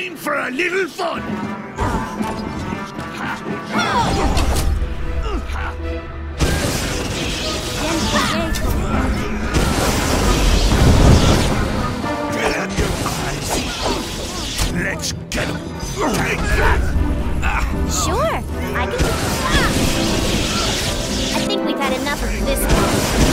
Time for a little fun! Get your eyes! Let's get! Sure. I can. Ah! I think we've had enough of this. Take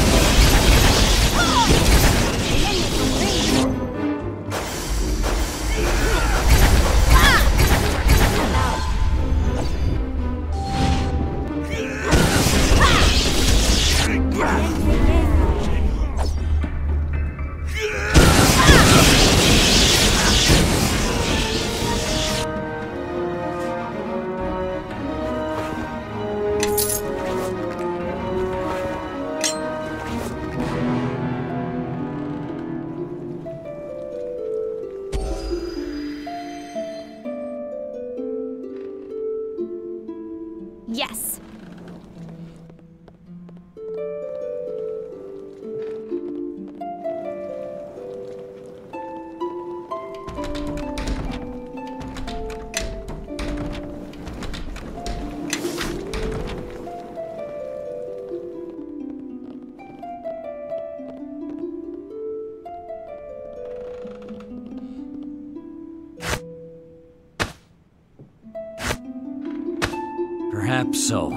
so.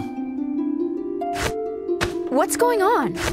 What's going on?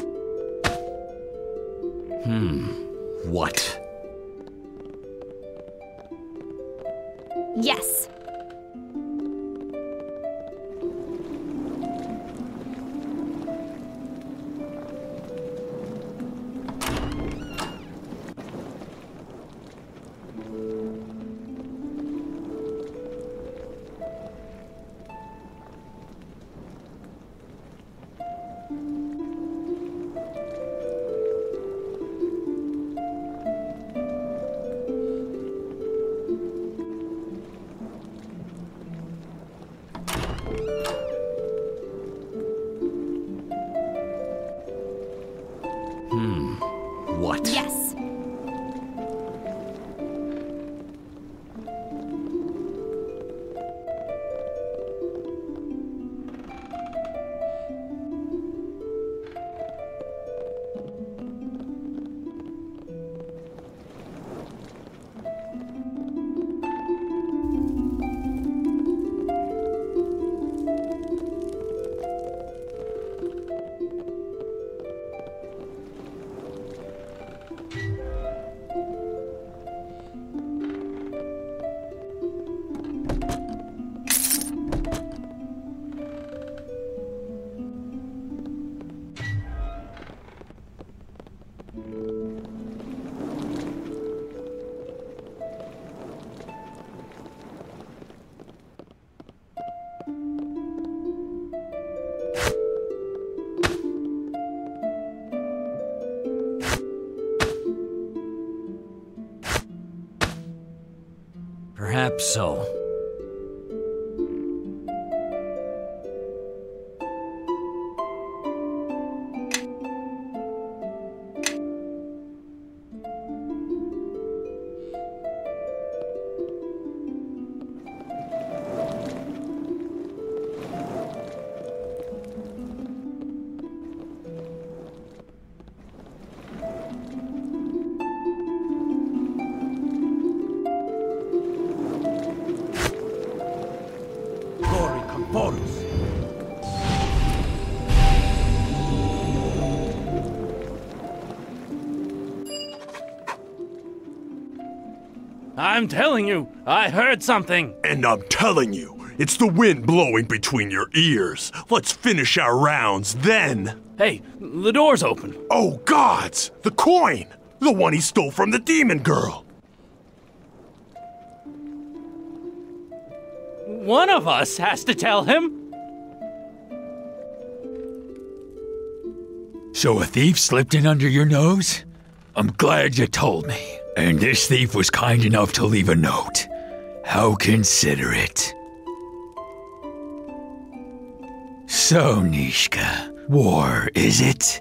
So. I'm telling you, I heard something. And I'm telling you, it's the wind blowing between your ears. Let's finish our rounds then. Hey, the door's open. Oh, gods! The coin! The one he stole from the demon girl! One of us has to tell him. So a thief slipped in under your nose? I'm glad you told me. And this thief was kind enough to leave a note. How considerate. So, Nishka, war, is it?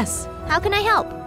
Yes. How can I help?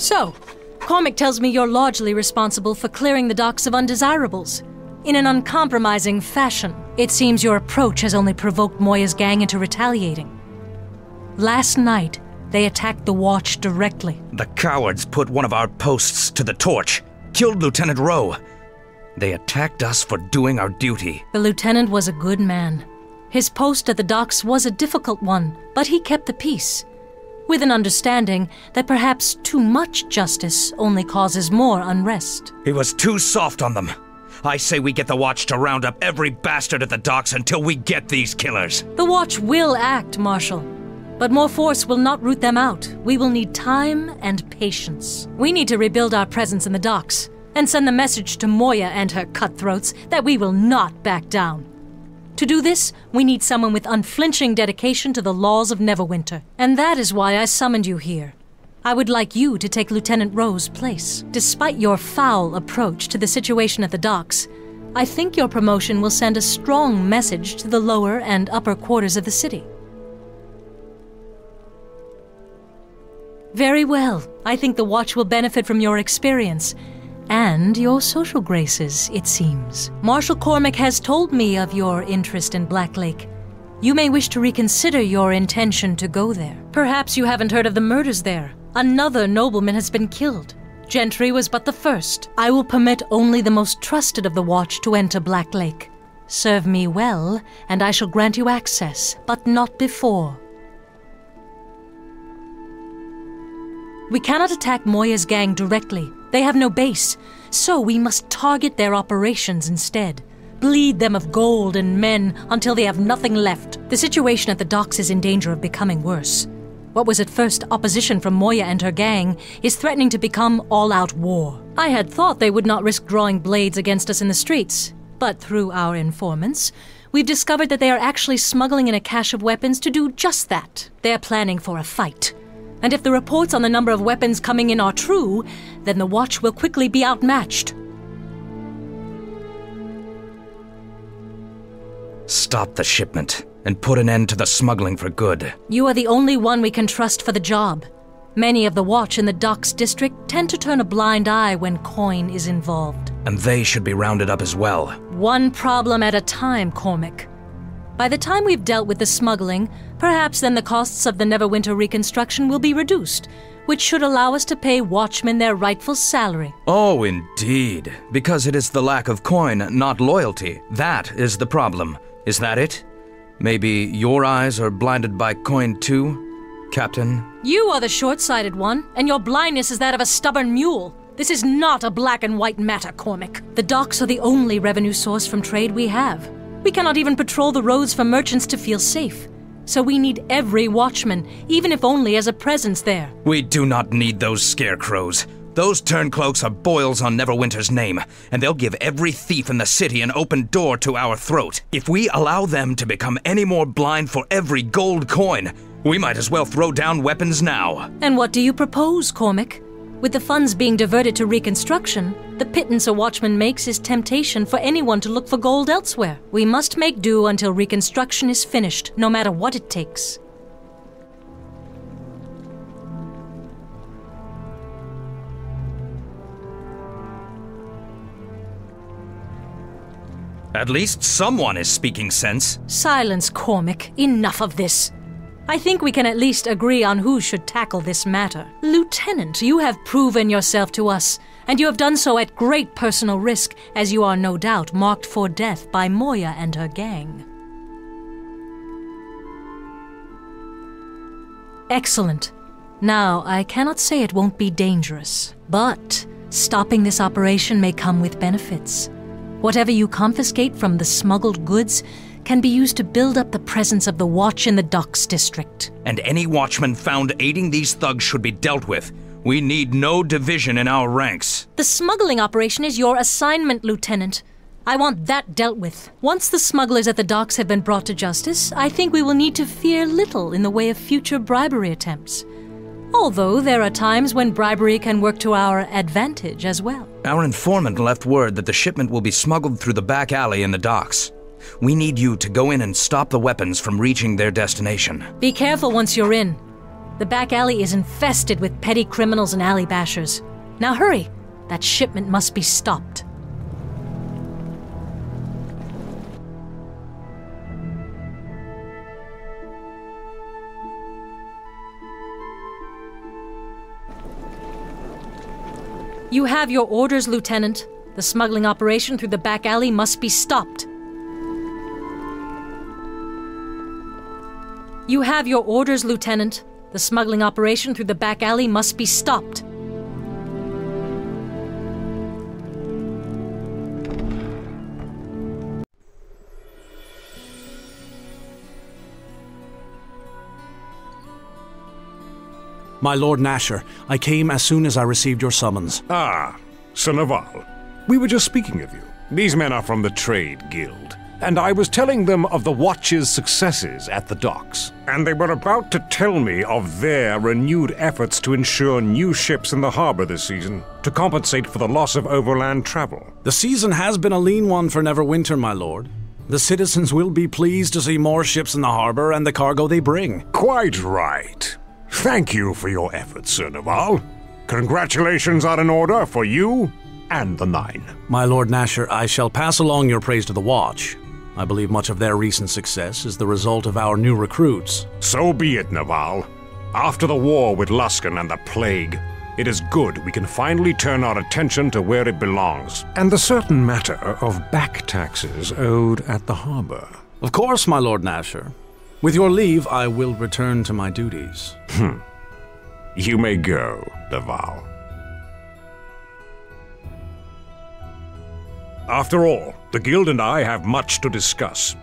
So, Cormick tells me you're largely responsible for clearing the docks of undesirables. In an uncompromising fashion, it seems your approach has only provoked Moire's gang into retaliating. Last night, they attacked the Watch directly. The cowards put one of our posts to the torch, killed Lieutenant Rowe. They attacked us for doing our duty. The lieutenant was a good man. His post at the docks was a difficult one, but he kept the peace, with an understanding that perhaps too much justice only causes more unrest. He was too soft on them. I say we get the Watch to round up every bastard at the docks until we get these killers. The Watch will act, Marshal. But more force will not root them out. We will need time and patience. We need to rebuild our presence in the docks and send the message to Moire and her cutthroats that we will not back down. To do this, we need someone with unflinching dedication to the laws of Neverwinter. And that is why I summoned you here. I would like you to take Lieutenant Rowe's place. Despite your foul approach to the situation at the docks, I think your promotion will send a strong message to the lower and upper quarters of the city. Very well. I think the Watch will benefit from your experience. And your social graces, it seems. Marshal Cormick has told me of your interest in Black Lake. You may wish to reconsider your intention to go there. Perhaps you haven't heard of the murders there. Another nobleman has been killed. Gentry was but the first. I will permit only the most trusted of the Watch to enter Black Lake. Serve me well, and I shall grant you access, but not before. We cannot attack Moire's gang directly. They have no base, so we must target their operations instead. Bleed them of gold and men until they have nothing left. The situation at the docks is in danger of becoming worse. What was at first opposition from Moire and her gang is threatening to become all out war. I had thought they would not risk drawing blades against us in the streets, but through our informants, we've discovered that they are actually smuggling in a cache of weapons to do just that. They're planning for a fight. And if the reports on the number of weapons coming in are true, then the Watch will quickly be outmatched. Stop the shipment and put an end to the smuggling for good. You are the only one we can trust for the job. Many of the Watch in the Docks district tend to turn a blind eye when coin is involved. And they should be rounded up as well. One problem at a time, Cormick. By the time we've dealt with the smuggling, perhaps then the costs of the Neverwinter reconstruction will be reduced, which should allow us to pay watchmen their rightful salary. Oh, indeed. Because it is the lack of coin, not loyalty. That is the problem. Is that it? Maybe your eyes are blinded by coin too, Captain? You are the short sighted one, and your blindness is that of a stubborn mule. This is not a black and white matter, Cormick. The docks are the only revenue source from trade we have. We cannot even patrol the roads for merchants to feel safe. So we need every watchman, even if only as a presence there. We do not need those scarecrows. Those turncloaks are boils on Neverwinter's name, and they'll give every thief in the city an open door to our throat. If we allow them to become any more blind for every gold coin, we might as well throw down weapons now. And what do you propose, Cormick? With the funds being diverted to reconstruction, the pittance a watchman makes is temptation for anyone to look for gold elsewhere. We must make do until reconstruction is finished, no matter what it takes. At least someone is speaking sense. Silence, Cormick. Enough of this. I think we can at least agree on who should tackle this matter. Lieutenant, you have proven yourself to us, and you have done so at great personal risk, as you are no doubt marked for death by Moire and her gang. Excellent. Now, I cannot say it won't be dangerous, but stopping this operation may come with benefits. Whatever you confiscate from the smuggled goods can be used to build up the presence of the Watch in the Docks District. And any watchman found aiding these thugs should be dealt with. We need no division in our ranks. The smuggling operation is your assignment, Lieutenant. I want that dealt with. Once the smugglers at the docks have been brought to justice, I think we will need to fear little in the way of future bribery attempts. Although there are times when bribery can work to our advantage as well. Our informant left word that the shipment will be smuggled through the back alley in the docks. We need you to go in and stop the weapons from reaching their destination. Be careful once you're in. The back alley is infested with petty criminals and alley bashers. Now hurry! That shipment must be stopped. You have your orders, Lieutenant. The smuggling operation through the back alley must be stopped. You have your orders, Lieutenant. The smuggling operation through the back alley must be stopped. My Lord Nasher, I came as soon as I received your summons. Ah, Sir Nevalle. We were just speaking of you. These men are from the Trade Guild, and I was telling them of the Watch's successes at the docks. And they were about to tell me of their renewed efforts to ensure new ships in the harbor this season, to compensate for the loss of overland travel. The season has been a lean one for Neverwinter, my lord. The citizens will be pleased to see more ships in the harbor and the cargo they bring. Quite right. Thank you for your efforts, Sir Nevalle. Congratulations are in order for you and the Nine. My Lord Nasher, I shall pass along your praise to the Watch. I believe much of their recent success is the result of our new recruits. So be it, Nevalle. After the war with Luskan and the Plague, it is good we can finally turn our attention to where it belongs. And the certain matter of back taxes owed at the harbor. Of course, my Lord Nasher. With your leave, I will return to my duties. Hmm. You may go, Nevalle. After all, the Guild and I have much to discuss.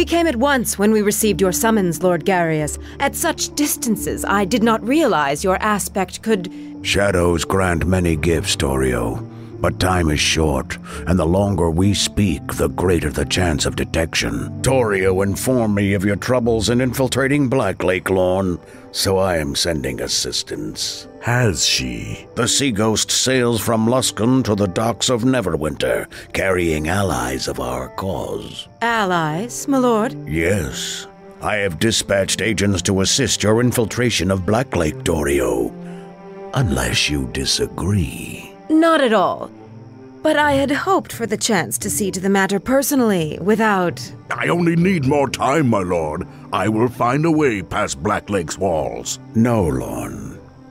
We came at once when we received your summons, Lord Garius. At such distances, I did not realize your aspect could. Shadows grant many gifts, Torio. But time is short, and the longer we speak, the greater the chance of detection. Torio informed me of your troubles in infiltrating Black Lake Lawn, so I am sending assistance. Has she? The Sea Ghost sails from Luskan to the docks of Neverwinter, carrying allies of our cause. Allies, my lord? Yes. I have dispatched agents to assist your infiltration of Black Lake, Torio. Unless you disagree. Not at all. But I had hoped for the chance to see to the matter personally, without. I only need more time, my lord. I will find a way past Black Lake's walls. No, Lorne.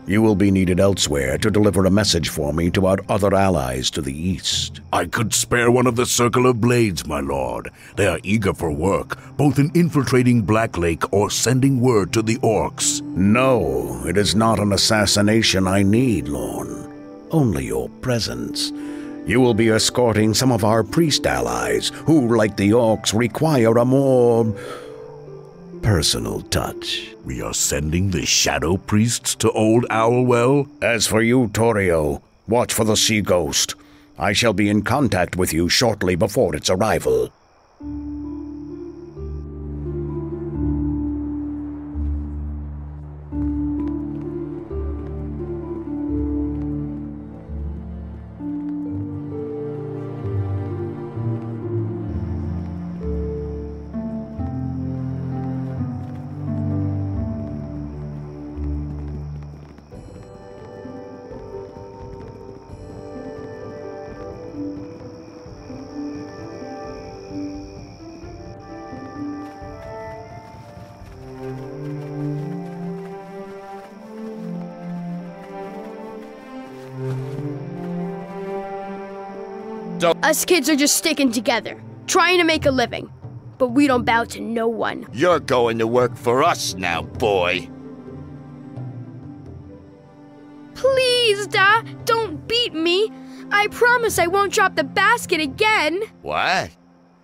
You will be needed elsewhere to deliver a message for me to our other allies to the east. I could spare one of the Circle of Blades, my lord. They are eager for work, both in infiltrating Black Lake or sending word to the orcs. No, it is not an assassination I need, Lorne. Only your presence. You will be escorting some of our priest allies, who, like the orcs, require a more personal touch. We are sending the shadow priests to Old Owl Well? As for you, Torio, watch for the sea ghost. I shall be in contact with you shortly before its arrival. Us kids are just sticking together, trying to make a living. But we don't bow to no one. You're going to work for us now, boy. Please, Da, don't beat me. I promise I won't drop the basket again. What?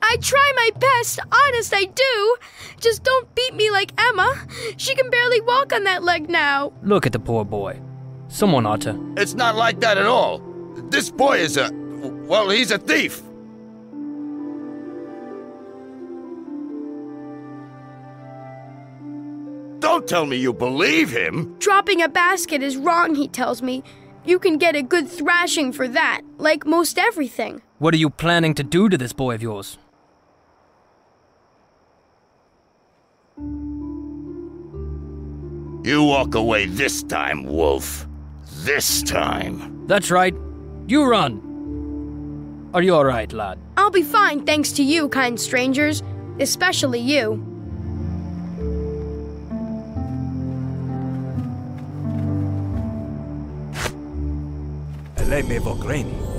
I try my best, honest I do. Just don't beat me like Emma. She can barely walk on that leg now. Look at the poor boy. Someone ought to. It's not like that at all. This boy is a. Well, he's a thief. Don't tell me you believe him. Dropping a basket is wrong, he tells me. You can get a good thrashing for that, like most everything. What are you planning to do to this boy of yours? You walk away this time, Wolf. This time. That's right. You run. Are you alright, lad? I'll be fine thanks to you, kind strangers. Especially you. Lemme Vogreni. Glory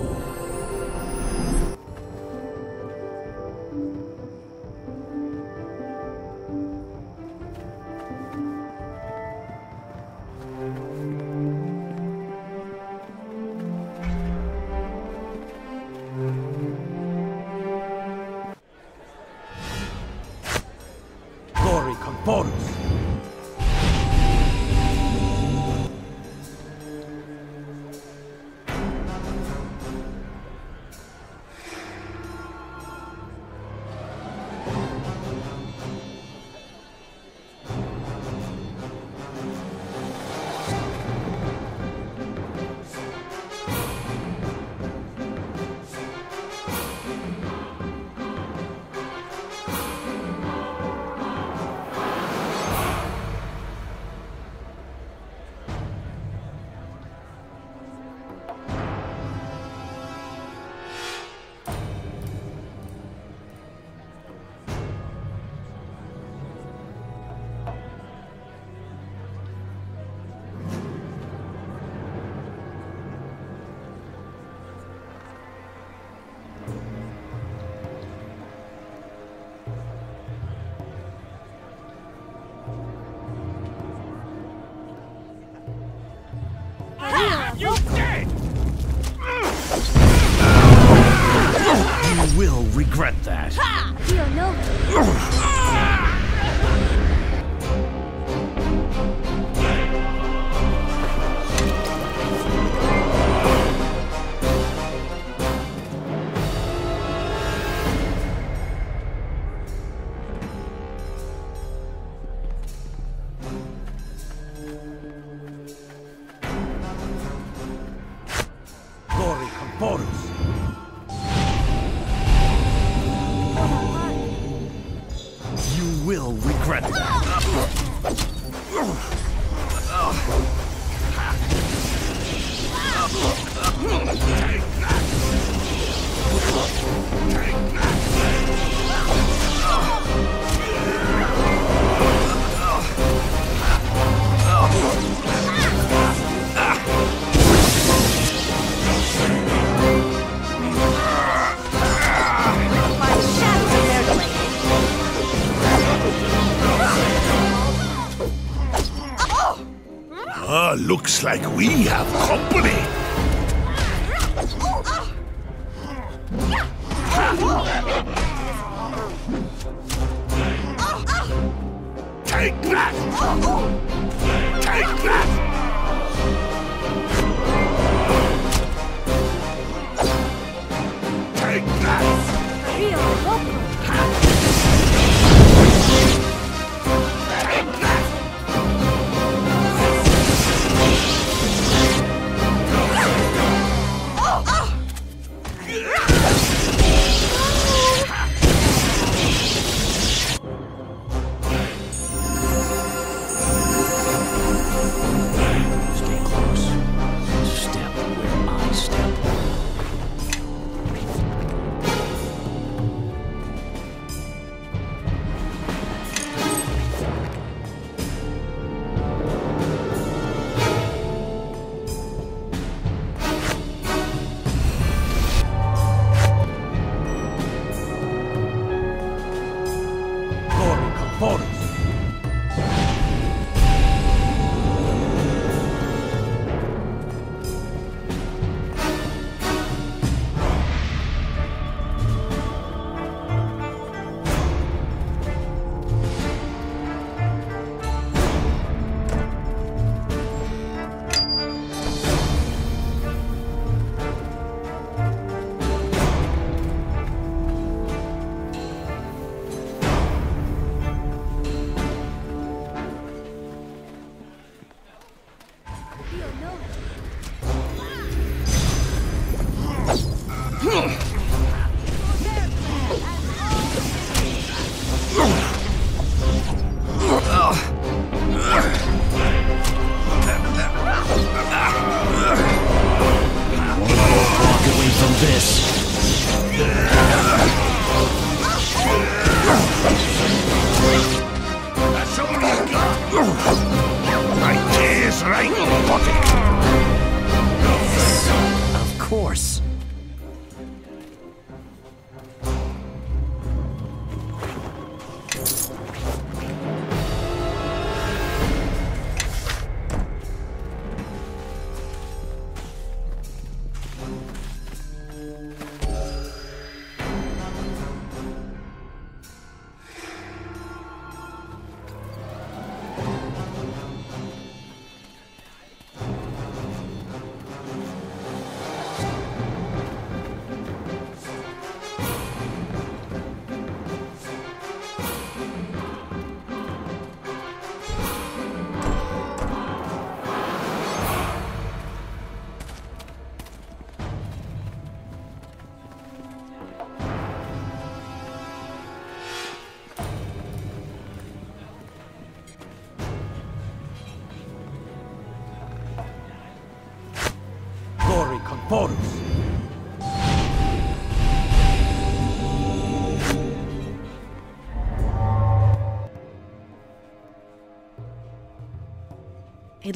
we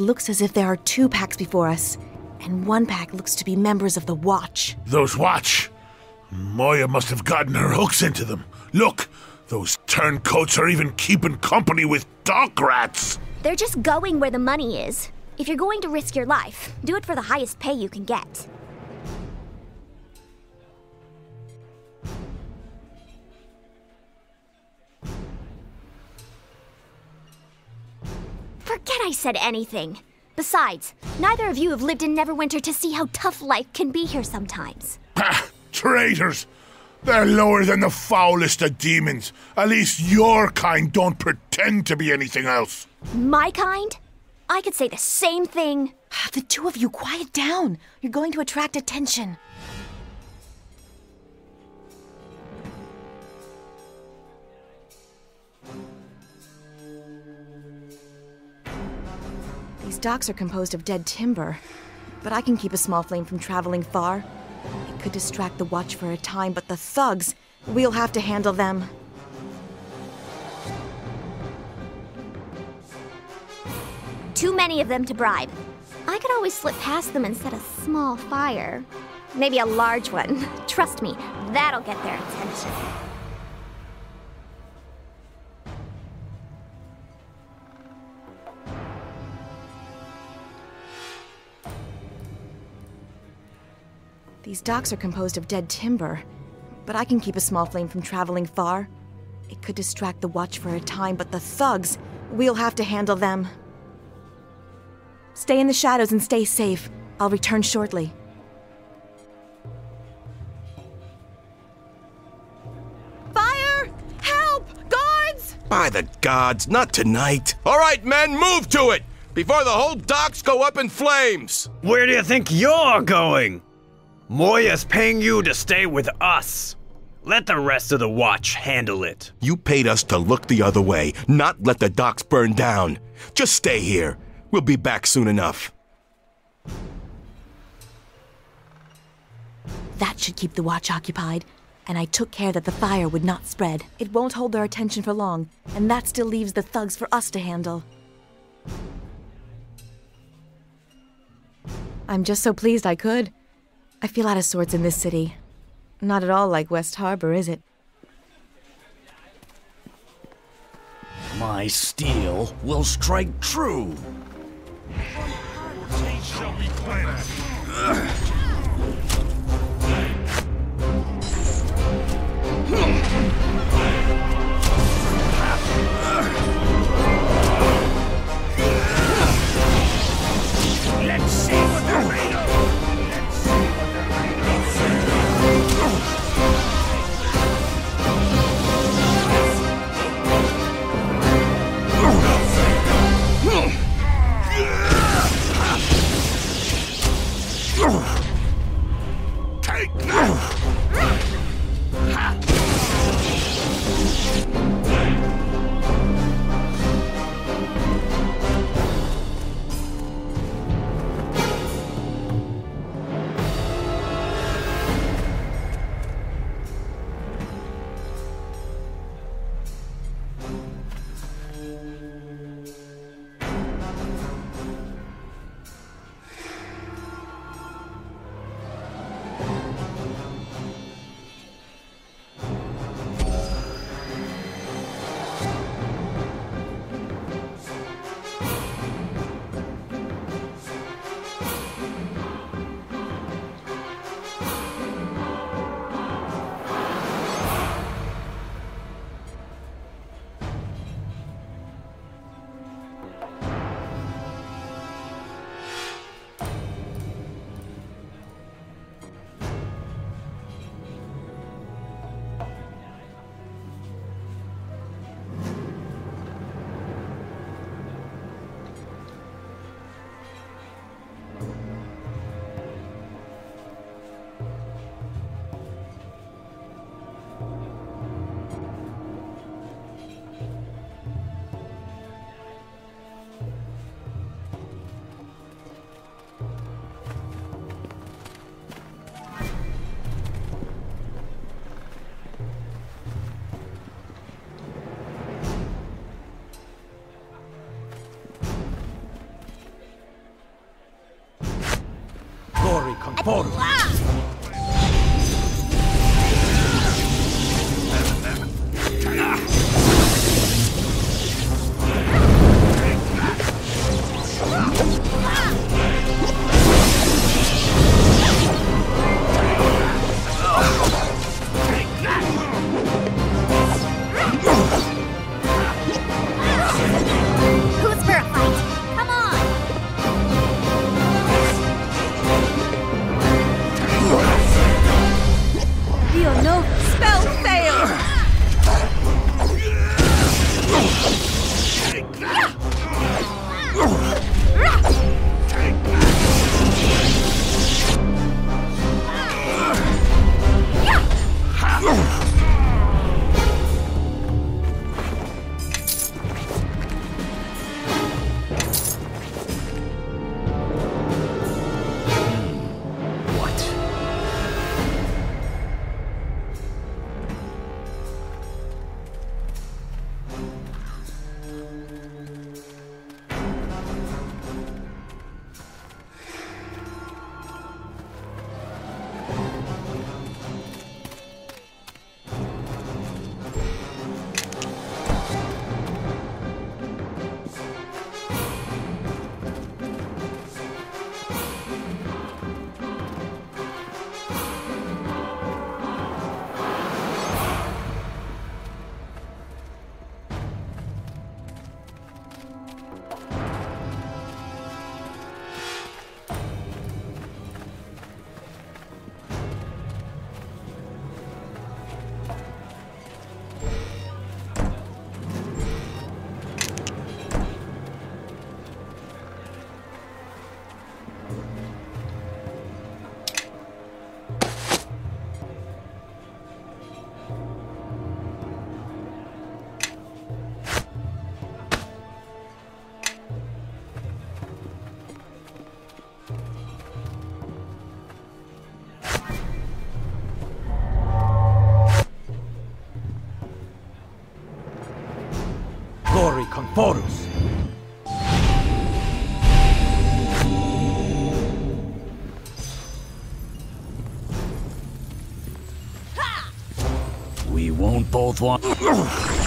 It looks as if there are two packs before us, and one pack looks to be members of the Watch. Those watch! Moire must have gotten her hooks into them. Look, those turncoats are even keeping company with dock rats! They're just going where the money is. If you're going to risk your life, do it for the highest pay you can get. Forget I said anything. Besides, neither of you have lived in Neverwinter to see how tough life can be here sometimes. Traitors! They're lower than the foulest of demons. At least your kind don't pretend to be anything else. My kind? I could say the same thing. The two of you, quiet down. You're going to attract attention. Docks are composed of dead timber, but I can keep a small flame from traveling far. It could distract the watch for a time, but the thugs, we'll have to handle them. Too many of them to bribe. I could always slip past them and set a small fire. Maybe a large one. Trust me, that'll get their attention. These docks are composed of dead timber, but I can keep a small flame from traveling far. It could distract the watch for a time, but the thugs, we'll have to handle them. Stay in the shadows and stay safe. I'll return shortly. Fire! Help! Guards! By the gods, not tonight. All right, men, move to it before the whole docks go up in flames. Where do you think you're going? Moire's paying you to stay with us. Let the rest of the watch handle it. You paid us to look the other way, not let the docks burn down. Just stay here. We'll be back soon enough. That should keep the watch occupied, and I took care that the fire would not spread. It won't hold their attention for long, and that still leaves the thugs for us to handle. I'm just so pleased I could. I feel out of sorts in this city. Not at all like West Harbor, is it? My steel will strike true. Let's see mejor. Conforus. We won't both want.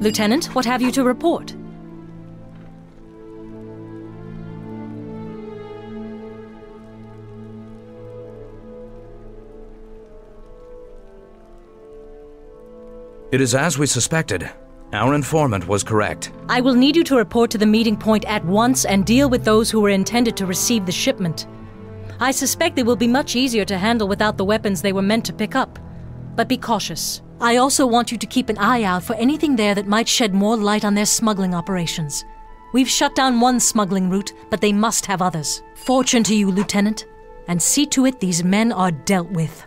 Lieutenant, what have you to report? It is as we suspected. Our informant was correct. I will need you to report to the meeting point at once and deal with those who were intended to receive the shipment. I suspect they will be much easier to handle without the weapons they were meant to pick up. But be cautious. I also want you to keep an eye out for anything there that might shed more light on their smuggling operations. We've shut down one smuggling route, but they must have others. Fortune to you, Lieutenant, and see to it these men are dealt with.